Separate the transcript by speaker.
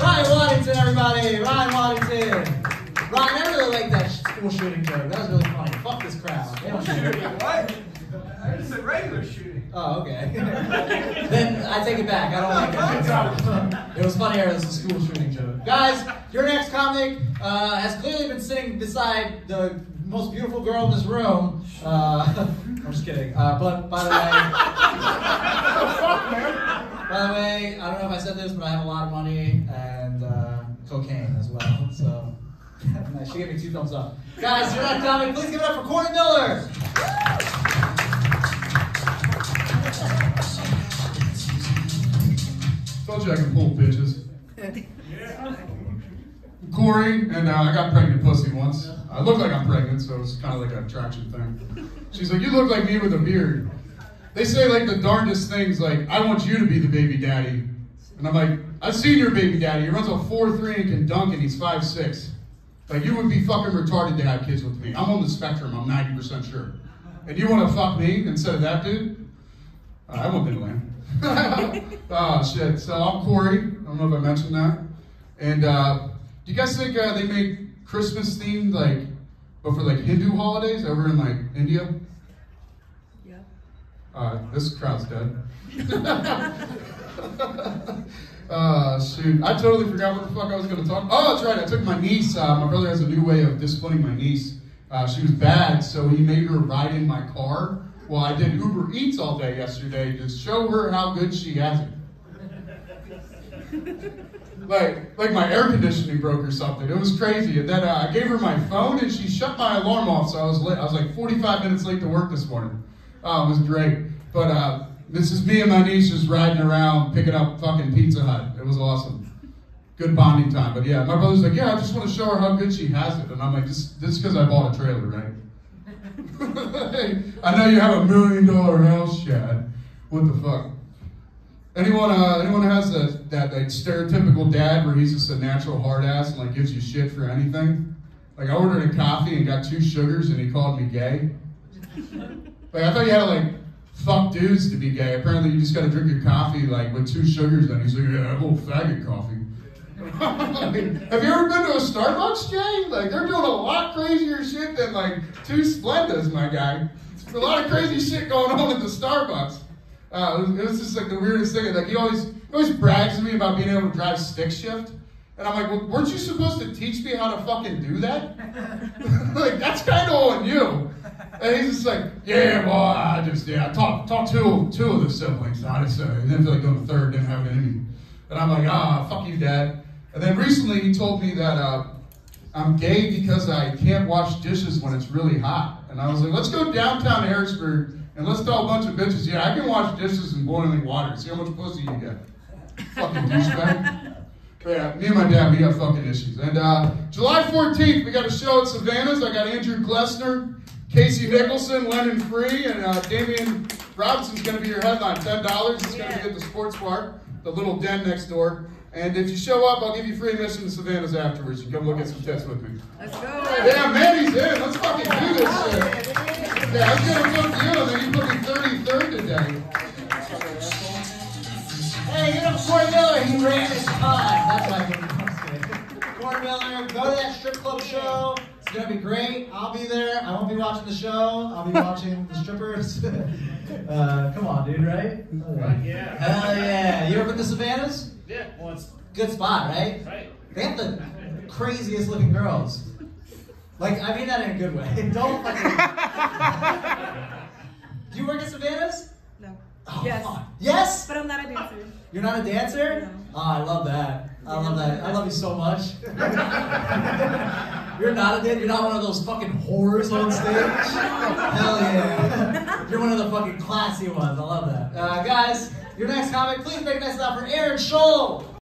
Speaker 1: Ryan Waddington, everybody. Ryan Waddington. Ryan, I really like that school shooting joke. That was really funny. Fuck this crowd. They don't shoot.
Speaker 2: What? I just said regular shooting.
Speaker 1: Oh, okay. I take it back. I don't like that. It was funnier as a school shooting joke. Guys, your next comic uh, has clearly been sitting beside the most beautiful girl in this room. Uh, I'm just kidding. Uh, but by the way, by the way, I don't know if I said this, but I have a lot of money and uh, cocaine as well. So nice. She gave me two thumbs up. Guys, your next comic, please give it up for Corey Miller.
Speaker 3: Told you I can pull bitches. Corey, and uh, I got pregnant pussy once. I look like I'm pregnant, so it's kind of like an attraction thing. She's like, you look like me with a beard. They say like the darndest things, like, I want you to be the baby daddy. And I'm like, I've seen your baby daddy. He runs a 4-3 and can dunk, and he's 5'6. Like, you would be fucking retarded to have kids with me. I'm on the spectrum, I'm 90% sure. And you want to fuck me instead of that dude? Uh, I won't be lame. oh shit. So I'm Corey. I don't know if I mentioned that. And uh, do you guys think uh, they make Christmas themed like, but for like Hindu holidays over in like India?
Speaker 4: Yeah.
Speaker 3: Uh, this crowd's dead. uh, shoot. I totally forgot what the fuck I was going to talk. Oh, that's right. I took my niece. Uh, my brother has a new way of disciplining my niece. Uh, she was bad, so he made her ride in my car while I did Uber Eats all day yesterday to show her how good she has it. like, like my air conditioning broke or something. It was crazy. And then uh, I gave her my phone and she shut my alarm off, so I was late. I was like 45 minutes late to work this morning. Oh, it was great. But uh, this is me and my niece just riding around picking up fucking Pizza Hut. It was awesome. Good bonding time. But yeah, my brother's like, yeah, I just want to show her how good she has it. And I'm like, is because I bought a trailer, right? I know you have a million dollar house, Chad. What the fuck? Anyone, uh, anyone has a, that like stereotypical dad where he's just a natural hard ass and like gives you shit for anything? Like I ordered a coffee and got two sugars and he called me gay. Like I thought you had to like fuck dudes to be gay. Apparently you just got to drink your coffee like with two sugars. And he's like, yeah, a little faggot coffee. Have you ever been to a Starbucks, Jay? Like they're doing a lot crazier shit than like two Splendas, my guy. There's a lot of crazy shit going on at the Starbucks. Uh, it, was, it was just like the weirdest thing. Like he always, he always brags to me about being able to drive stick shift. And I'm like, well, weren't you supposed to teach me how to fucking do that? like, that's kind of on you. And he's just like, yeah, well, I just, yeah, I taught, taught two, two of the siblings. I uh, didn't feel like going to third, didn't have in. And I'm like, ah, fuck you, dad. And then recently he told me that uh, I'm gay because I can't wash dishes when it's really hot. And I was like, let's go downtown Harrisburg and let's tell a bunch of bitches, yeah, I can wash dishes in boiling water. See how much pussy you get. Fucking douchebag. But yeah, me and my dad, we got fucking issues. And uh, July 14th, we got a show at Savannah's. I got Andrew Glessner, Casey Nicholson, Lennon Free, and uh, Damian Robinson's going to be your headline. $10. It's going to be at the sports bar, the little den next door. And if you show up, I'll give you free admission to Savannah's afterwards. You come look at some tits with me.
Speaker 4: Let's go.
Speaker 3: Yeah, Manny's in. Let's fucking do this shit. Yeah, I was gonna book you, and then you put me 33rd today.
Speaker 1: Hey, give him Corey Miller. He ran his time. That's why I put Corey Miller, go to that strip club show. It's gonna be great. I'll be there. I won't be watching the show. I'll be watching the strippers. uh, come on, dude, right?
Speaker 5: Right, yeah.
Speaker 1: Hell yeah. You ever been to Savannah's?
Speaker 5: Yeah, well, it's
Speaker 1: Good spot, right?
Speaker 5: right.
Speaker 1: They have the craziest looking girls. Like, I mean that in a good way. Don't fucking. Do you work at Savannah's?
Speaker 4: No.
Speaker 1: Oh,
Speaker 4: Yes.
Speaker 1: fuck. Yes?
Speaker 4: But I'm not a dancer.
Speaker 1: You're not a dancer?
Speaker 4: No.
Speaker 1: Oh, I love that. I love that. I love you so much. You're not a dancer? You're not one of those fucking whores on stage? Hell yeah. You're one of the fucking classy ones. I love that. Uh, guys, your next comic, please make nice loud for Aaron Scholl.